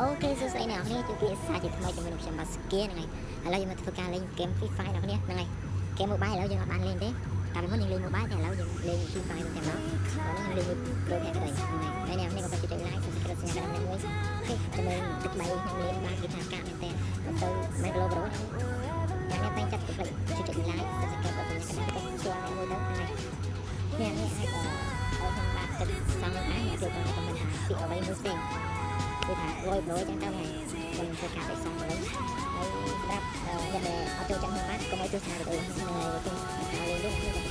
អូខេសួស្តីអ្នកនរជួបគ្នាសាជាថ្មីជាមួយនឹងខ្ញុំបាទស្គៀហ្នឹងហើយឥឡូវយើងមកធ្វើការលេងហ្គេម Free Fire អ្នកនរហ្នឹងហើយហ្គេម mobile ឥឡូវយើងអត់បានលេងទេកាលពីមុនយើងលេង mobile តែឥឡូវយើងលេង Free Fire ទាំងដល់ឥឡូវយើងលេង Pro Hack ទៅហ្នឹងហើយអ្នកនរនេះក៏បាច់ជួយ like subscribe សញ្ញាកណ្ដឹងមួយអូខេចាំមើលទឹកដៃខ្ញុំលេងបានគេថាកាក់មែនតើទៅ Micro Pro អ្នកនេះតែចាត់ទៅជួយចុច like subscribe សញ្ញាកណ្ដឹងទៅជួយមួយទៅហ្នឹងហើយអ្នកនេះអាចអឺខ្ញុំបាទទឹកសងដែរអ្នកចូលទៅខមមិនថាពីអ្វីមួយផ្សេង គឺថា100%ចឹងទៅហើយខ្ញុំធ្វើការទៅសំឡេងហើយសម្រាប់អ្នកដែលអត់ចូលចាំខ្ញុំបានកុំឲ្យទស្សនាវីដេអូហ្នឹងហើយទៅលេងនោះខ្ញុំទៅ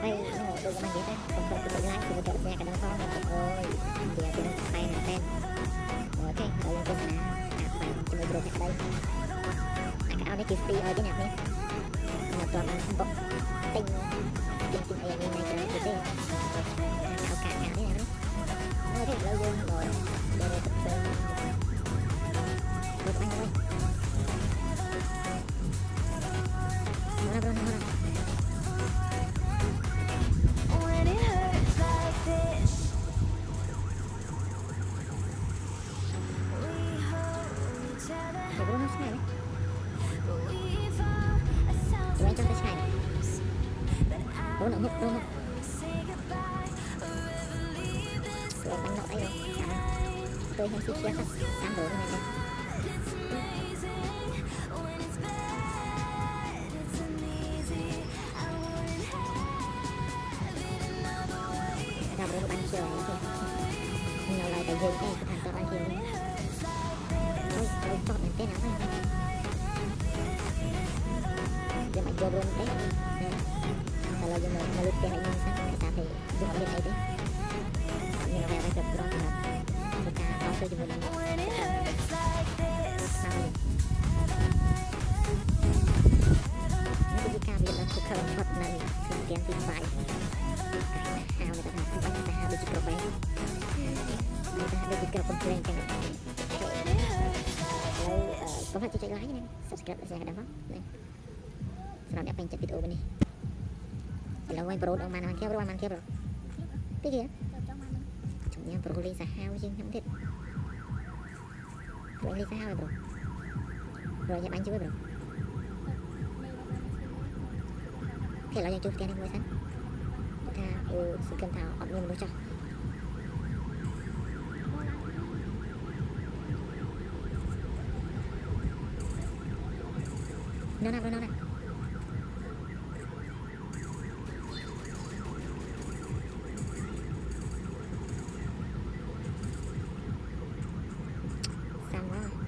ហើយនឹងដូចខ្ញុំនិយាយទៅកុំភ្លេចចុច like គឺទៅសញ្ញាកណ្ដឹងផងអូយវាទៅតែណាតែអូខេហើយយើងទស្សនាការបាញ់ជាមួយប្រូកាក់ដីអាកោនេះគេ free ឲ្យទេអ្នកនេះខ្ញុំអត់ទាន់បានបុកទិញទិញទិញអីនេះមិនច្រើនទេ Tụi nó thế này Tụi em trong cái này Bố nó hút luôn không Tụi em bắn nổi rồi Tôi hay xích ra khắp Sáng bố này đây Rồi bố bắn chiều này kìa Nhiều lời cái thằng tao bắn chiều này eh, kalau yung malit kaya yung sa tatay yung ulit ay day yung kaya kaya sa kurang na pagka kaso yung kalau kau macam cakap lain subscribe saya ada apa សម្រាប់អ្នកពេញចិត្តវីដេអូនេះឥឡូវវិញប្រូដល់បានបានគេប្រូបានគេប្រូទីគេជំនាញប្រូលីសាហាវជាងខ្ញុំទៀតប្រូលីសាហាវប្រូប្រូញ៉ាំបាញ់ជួយប្រូគេឥឡូវយើងជួបផ្ទះនេះមួយសិនថាអូសង្ឃឹមថាអត់មានមនុស្សចោះនៅណានៅណាសាំមក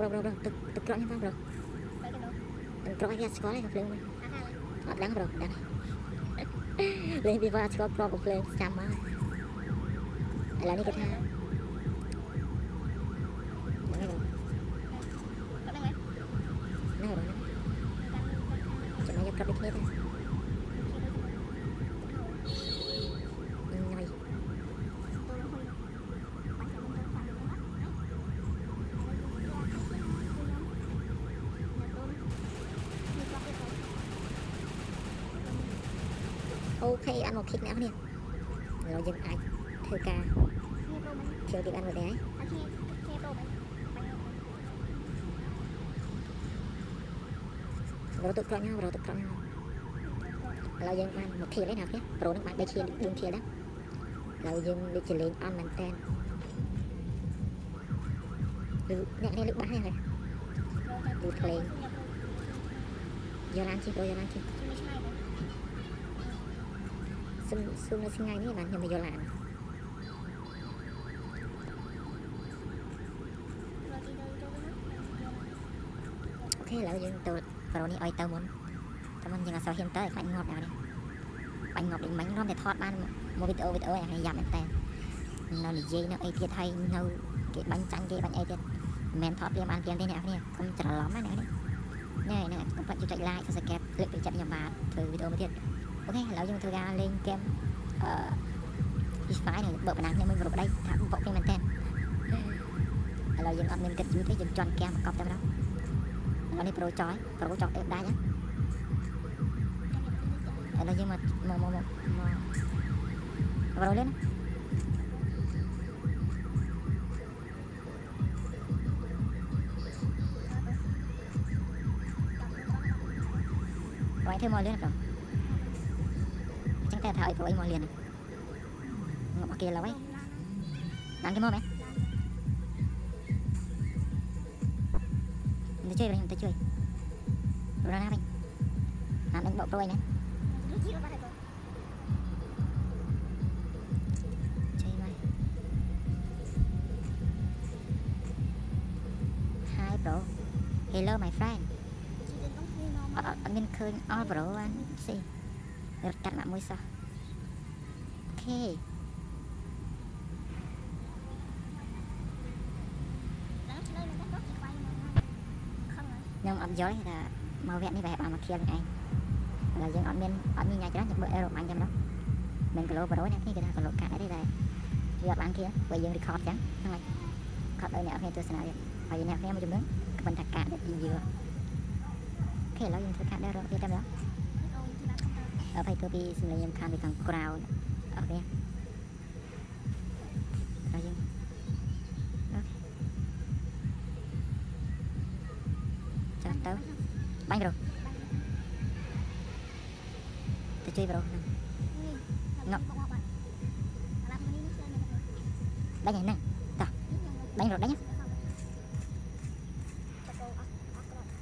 ប្រូប្រូប្រូទឹកទឹកក្រក់ខ្ញុំផងប្រូទឹកក្រក់គេស្គាល់ទេកំភ្លើងអត់ដឹងប្រូដឹងលេងពីវ៉ាស្គាល់ប្រកកំភ្លើងចាំមកឥឡូវនេះគេថាហ្នឹងហើយប្រូហ្នឹងហើយប្រូចាំមកយកប្រាប់ដូចគ្នាទៅញ៉ៃ អូខេអានមកគិតអ្នកនេះឥឡូវយើងអាចធ្វើការជឿទីបានមួយដែរប្រូទឹកក្រក់ញ៉ាំប្រូទឹកក្រក់ញ៉ាំឥឡូវយើងបានមកគិតហើយណាគ្នាប្រូនឹងបាន3ឈៀន4ឈៀនដែរឥឡូវយើងដូចជាលេងអន់មែនតើឬអ្នកនេះលើកបាសហ្នឹងហើយទូភ្លេងយកឡានជិះប្រូយកឡានជិះ សុំសុំនៅថ្ងៃនេះបានខ្ញុំមកយកឡានអូខេឥឡូវយើងទៅប្រូនេះឲ្យទៅមុនតែមុនយើងអត់សូវហ៊ានទៅខ្លាចងាប់ដល់នេះបាញ់ងាប់ដូចមិញរំតែថតបានមួយវីដេអូវីដេអូឲ្យយ៉ាប់មែនតើនៅនិយាយនៅអីទៀតហើយនៅគេបាញ់ចាញ់គេបាញ់អីទៀតមិនមែនថតព្រាមបានព្រាមទេអ្នកនេះកុំច្រឡំណាអ្នកនេះនេះហ្នឹងហើយកុំបាច់ចុច like subscribe លើកទឹកចិត្តខ្ញុំបាទធ្វើវីដេអូមួយទៀត អូខេឥឡូវយើងធ្វើការលេងហ្គេមអឺ Spotify នេះបើកបណ្ដាញខ្ញុំមិនគ្រប់ដៃថាបុកគ្នាមែនតើឥឡូវយើងអត់មានគិតយូរទេយើងជន់ហ្គេមកប់តែម្ដងឥឡូវនេះប្រូចយប្រូចောက်អេបដាច់ឥឡូវយើងមកមកមកមកប្រូលេង Vậy thêm mồi liên rồi Chẳng thể thở với mồi liền này Ngọc kia là vậy Đang cái mồi mẹ Mình chơi với mình chơi chơi Rồi ra mình Làm đánh bộ pro anh nè Chơi mày Hi bro Hello my friend អត់អត់អត់មានឃើញអល់ប្រូបានស៊ីរត់កាត់មកមួយសោះ អូខេខ្ញុំអត់យល់ទេថាមកវគ្គនេះបែរបានមកខៀលនឹងឯងឥឡូវយើងអត់មានអត់មានញ៉ាំច្រើនយើងបើអេរ៉ូបាញ់ចាំដល់មិនគីឡូប្រូនេះគេថាគីឡូកាត់អីទេតែវាអត់បានខៀលបើយើង record ចឹងហ្នឹងហើយខត់ឲ្យអ្នកគ្នាទស្សនាទៀតហើយអ្នកគ្នាមួយចំនួនក៏មិនថាកាត់ទៀតយឺអូខេឥឡូវយើងធ្វើកាត់ដែររកទៀតតែម្ដងអភ័យទោសពីសម្លេងខ្ញុំខានពីខាងក្រៅអ ở đây. Đó. Chứ tới. Bánh rồi tôi chơi vào đâu ngọc. Đánh này nè. Tao. Rồi đánh nhá.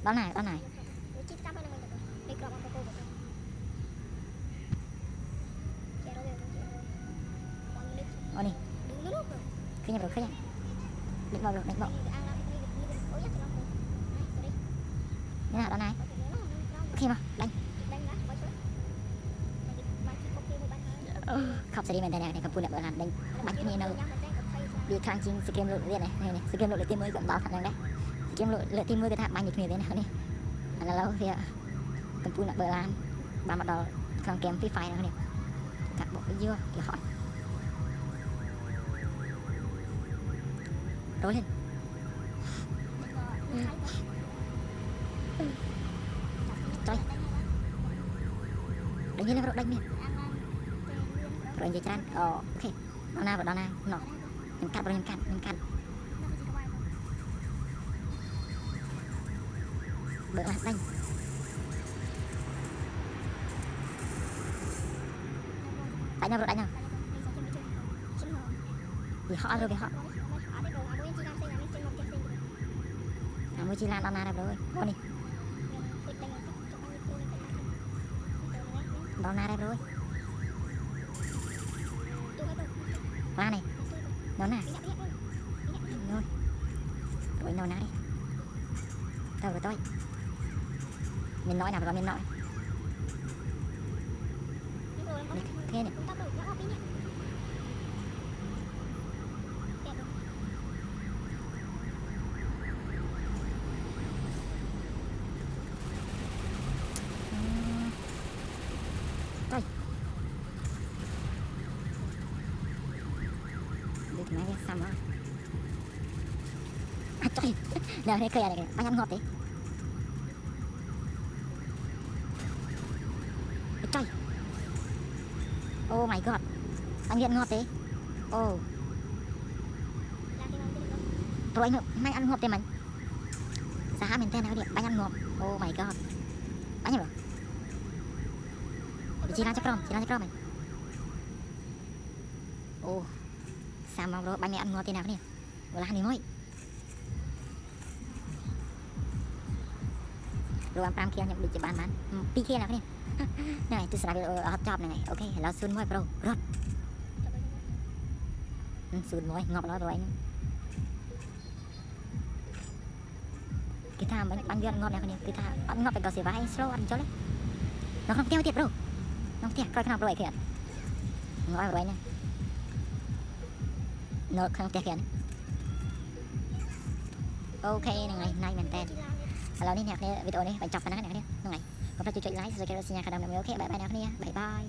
Đó này đó này. khi mà đánh. Ừ, khóc sẽ đi mình đây này này cầm pun lại làm đánh bánh như nào. Đi khang chinh sẽ kiếm lộ luyện này này này. Sẽ kiếm lộ luyện tim mới cũng bảo thằng này. Đấy sẽ kiếm lộ luyện tim mới cái thằng bánh như thế này này. Là lâu thì cầm pun lại bờ làm ba mặt đầu khang kém phi phai này. Này cắt bộ cái dưa thì hỏi đối lên. Ừ. ល់ក្នុងហ្គេម Free Fire ហ្នឹងនេះកាត់បុកយឺគេហត់ Rối lên Đánh lên rồi đánh miền Rồi anh dây chan Ờ ok Đó nào và đó nào Nó Em cắt rồi em cắt em cắt Bữa là đánh Đánh nhau rồi đánh nhau Vì họ rồi vì họ អាមួយជីឡានដល់ណាដែរប្រូអើយអូនេះ Bỏ na đây rồi Ma này Nó nè Rồi Tụi nó nè Tao với tôi Mình nói nào phải gọi mình nói Thế này. No, sama. Atay. Dah reka ya reka. Ayam ngopi. Atay. Oh my god. Anh Viện ngọt thế. Oh. Rồi anh mày ăn ngọt thế mày Giá mình tên nào điện, anh ăn ngọt. Oh my god. Anh hiểu. Chỉ là chắc rồi, chỉ là chắc rồi mình. Oh. សាមករបាញ់អ្នកអត់ងាប់ទេណាគ្នាវឡានេះមួយរង5ខៀខ្ញុំដូចជាបានបាន2ខៀណាគ្នាហ្នឹងហើយទស្សនាវីដេអូអត់ចប់ហ្នឹងហើយអូខេឥឡូវស៊ូនមួយប្រូរត់ស៊ូនមួយងាប់ដល់ប្រហែលហ្នឹងគេថាបាញ់បាញ់វាអត់ងាប់អ្នកគ្នាគេថាអត់ងាប់តែក៏សេវាឯង slow អត់ចុះទេនៅក្នុងផ្ទះទៀតប្រូក្នុងផ្ទះក្រោយក្នុងប្រូអីគេអត់ងាប់ប្រហែលហ្នឹងនៅក្នុងផ្ទះគេOK ហ្នឹងហើយណៃមែនតើឥឡូវនេះអ្នកគ្នាវីដេអូនេះបញ្ចប់ប៉ុណ្ណឹងអ្នកគ្នាហ្នឹងហើយកុំភ្លេចជួយចុច like subscribe សញ្ញាកណ្ដឹងដើម្បី OK bye bye អ្នកគ្នា bye bye